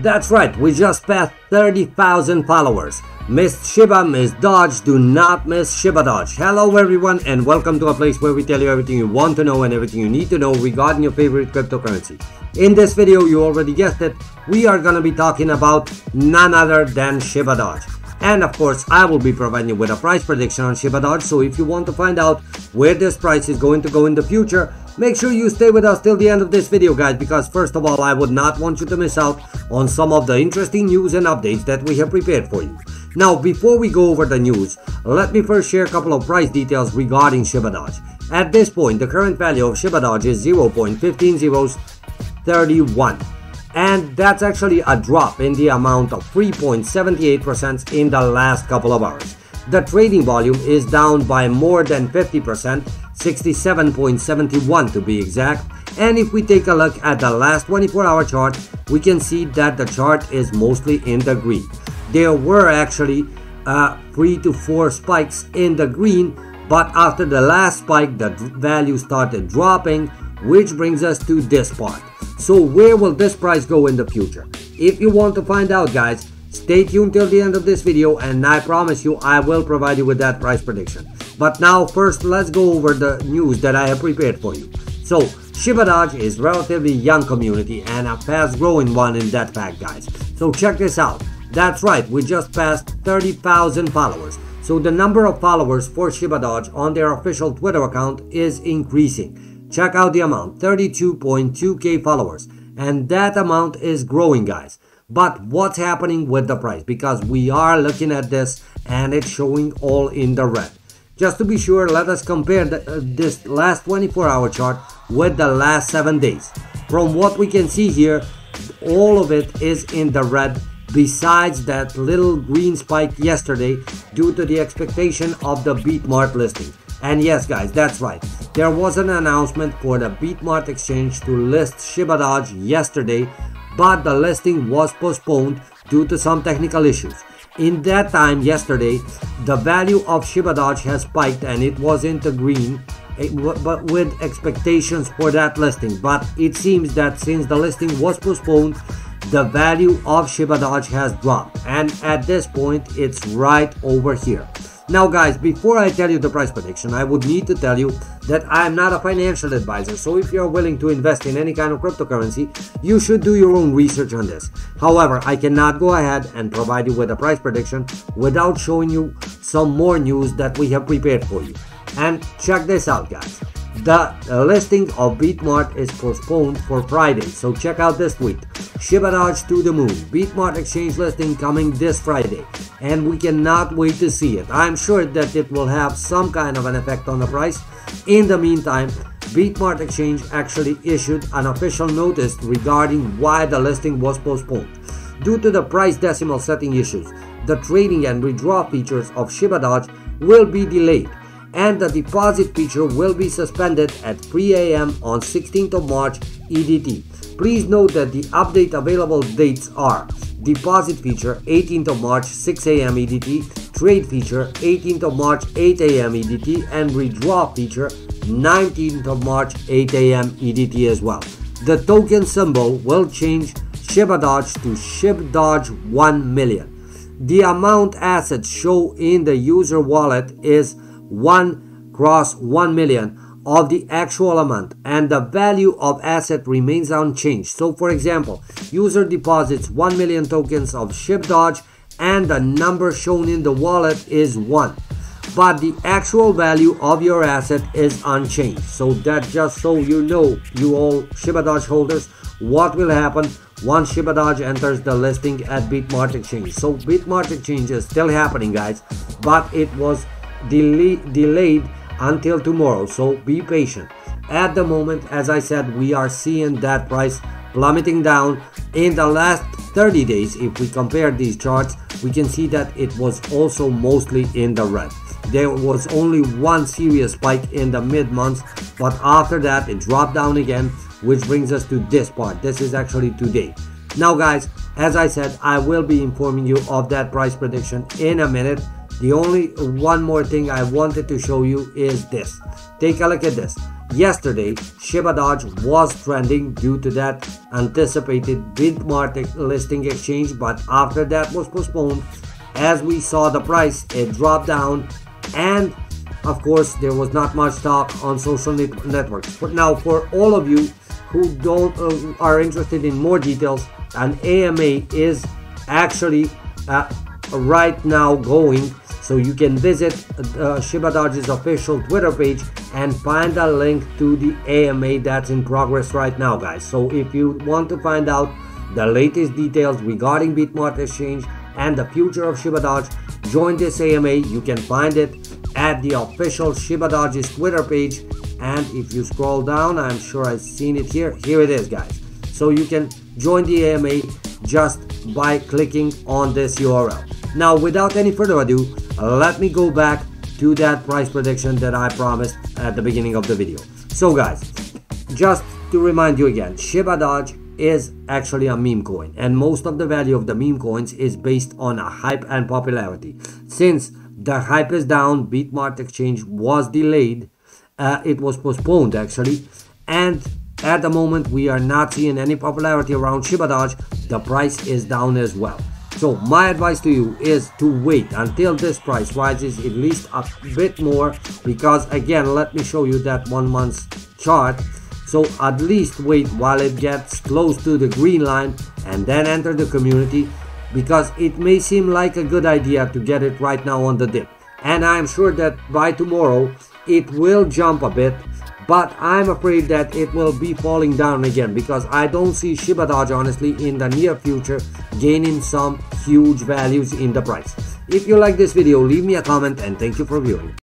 That's right, we just passed 30,000 followers. Miss Shiba, Miss Doge, do not miss Shiba Doge. Hello everyone and welcome to a place where we tell you everything you want to know and everything you need to know regarding your favorite cryptocurrency. In this video, you already guessed it, we are gonna be talking about none other than Shiba Doge. And of course, I will be providing you with a price prediction on Shiba Doge, so if you want to find out where this price is going to go in the future, Make sure you stay with us till the end of this video guys because first of all I would not want you to miss out on some of the interesting news and updates that we have prepared for you. Now before we go over the news, let me first share a couple of price details regarding Shiba Doge. At this point, the current value of Shiba Doge is 0.1531 and that's actually a drop in the amount of 3.78% in the last couple of hours. The trading volume is down by more than 50% 67.71 to be exact. And if we take a look at the last 24 hour chart, we can see that the chart is mostly in the green. There were actually uh, 3 to 4 spikes in the green, but after the last spike, the value started dropping, which brings us to this part. So where will this price go in the future? If you want to find out guys, stay tuned till the end of this video and I promise you I will provide you with that price prediction. But now first let's go over the news that I have prepared for you. So Shiba Doge is relatively young community and a fast growing one in that fact guys. So check this out. That's right, we just passed 30,000 followers. So the number of followers for Shiba Doge on their official Twitter account is increasing. Check out the amount, 32.2k followers. And that amount is growing guys. But what's happening with the price? Because we are looking at this and it's showing all in the red. Just to be sure, let us compare the, uh, this last 24 hour chart with the last 7 days. From what we can see here, all of it is in the red besides that little green spike yesterday due to the expectation of the Bitmart listing. And yes guys, that's right. There was an announcement for the Bitmart exchange to list Shiba Doge yesterday, but the listing was postponed due to some technical issues. In that time yesterday, the value of Shiba Doge has spiked and it was into green eh, but with expectations for that listing. But it seems that since the listing was postponed, the value of Shiba Doge has dropped. And at this point, it's right over here. Now guys, before I tell you the price prediction, I would need to tell you that I am not a financial advisor. So if you're willing to invest in any kind of cryptocurrency, you should do your own research on this. However, I cannot go ahead and provide you with a price prediction without showing you some more news that we have prepared for you. And check this out guys. The listing of Bitmart is postponed for Friday, so check out this tweet. Shiba Doge to the moon. Bitmart exchange listing coming this Friday, and we cannot wait to see it. I'm sure that it will have some kind of an effect on the price. In the meantime, Bitmart Exchange actually issued an official notice regarding why the listing was postponed. Due to the price decimal setting issues, the trading and withdraw features of Shiba Doge will be delayed and the deposit feature will be suspended at 3 a.m. on 16th of March EDT. Please note that the update available dates are deposit feature 18th of March 6 a.m. EDT, trade feature 18th of March 8 a.m. EDT, and withdraw feature 19th of March 8 a.m. EDT as well. The token symbol will change Shiba Doge to SHIB Doge 1 million. The amount assets show in the user wallet is 1 cross 1 million of the actual amount and the value of asset remains unchanged. So for example, user deposits 1 million tokens of SHIB Doge and the number shown in the wallet is 1. But the actual value of your asset is unchanged. So that just so you know, you all Shiba Doge holders, what will happen once Shiba Doge enters the listing at Bitmart Exchange. So Bitmart Exchange is still happening guys, but it was delayed until tomorrow so be patient. At the moment as i said we are seeing that price plummeting down in the last 30 days. If we compare these charts we can see that it was also mostly in the red. There was only one serious spike in the mid months but after that it dropped down again which brings us to this part. This is actually today. Now guys as i said i will be informing you of that price prediction in a minute the only one more thing I wanted to show you is this. Take a look at this. yesterday Shiba Doge was trending due to that anticipated Bitmart listing exchange but after that was postponed as we saw the price it dropped down and of course there was not much talk on social net networks but now for all of you who don't uh, are interested in more details an AMA is actually uh, right now going so you can visit uh, Shiba Doge's official Twitter page and find a link to the AMA that's in progress right now guys. So if you want to find out the latest details regarding Bitmart Exchange and the future of Shiba Doge join this AMA you can find it at the official Shiba Doge's Twitter page. And if you scroll down I'm sure I've seen it here. Here it is guys. So you can join the AMA just by clicking on this URL now without any further ado let me go back to that price prediction that I promised at the beginning of the video. So guys just to remind you again Shiba Doge is actually a meme coin and most of the value of the meme coins is based on a hype and popularity. Since the hype is down bitmart exchange was delayed uh, it was postponed actually and at the moment we are not seeing any popularity around Shiba Doge the price is down as well so my advice to you is to wait until this price rises at least a bit more because again let me show you that one month chart. So at least wait while it gets close to the green line and then enter the community because it may seem like a good idea to get it right now on the dip. And I'm sure that by tomorrow it will jump a bit but I'm afraid that it will be falling down again because I don't see Shiba Doge honestly in the near future gaining some huge values in the price. If you like this video leave me a comment and thank you for viewing.